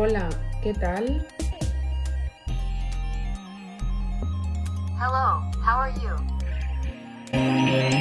Hola, ¿qué tal? Hello, how are you?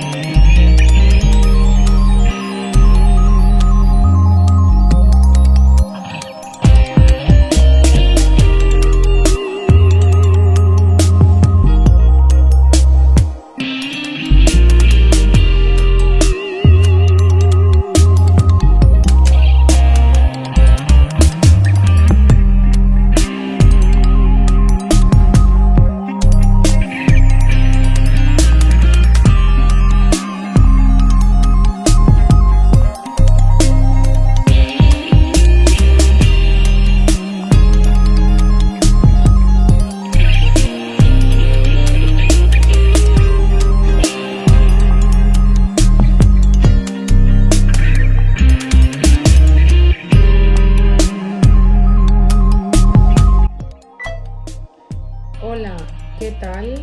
Hola, ¿qué tal?